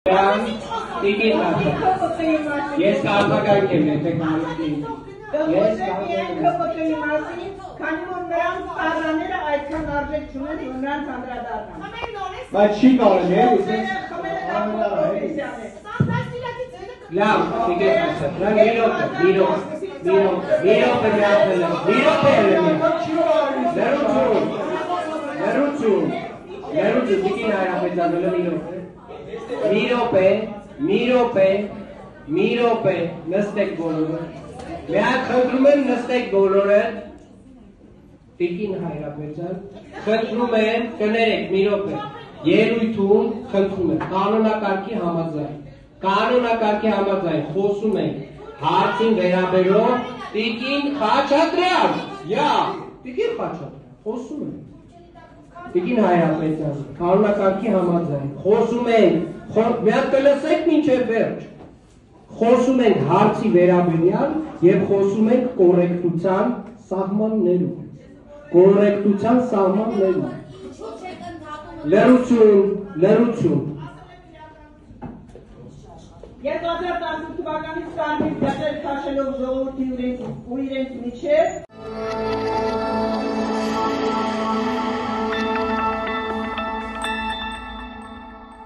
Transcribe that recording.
Ես կարգագայք եմ, եթե կարելի։ Ես ԿՊԿ-ի մասին, քանի որ նրանց տարաները այդքան արժեք չունեն, որ նրանց անդրադառնան։ Բայց չի կարելի է, են ապօր պրոֆեսիաներ։ Լավ, տիկին ասա։ Դրան մի րոպե, մի րոպե, մի րոպե, մի րոպե միացել եմ, մի րոպե մի րոպե։ Մի րոպե, նստեք բոլորը։ Միակ խնդրում եմ նստեք բոլորը։ Տիկին հայրապետան, խնդրում եմ, կներեք մի րոպե։ Երույթում խնդրում եմ, կանոնակարգի համաձայն։ Կանոնակարգի համաձայն խոսում ենք հարցին վերաբերող Տիկին Խաչատրյան։ Յա, Տիկին Խաչատրյան, խոսում ենք։ Տիկին Հայրապետյան, կանոնակարգի համաձայն խոսում ենք, մի հատ կլսեք մինչև վերջ։ Խոսում ենք հարցի վերաբերյալ եւ խոսում ենք կոռեկտության սահմաններում։ Կոռեկտության սահմաններում։ Լրություն, լրություն։ 2018 թվականից կարմիր դատեր քաշելով ժողովրդի ու իրենց միջև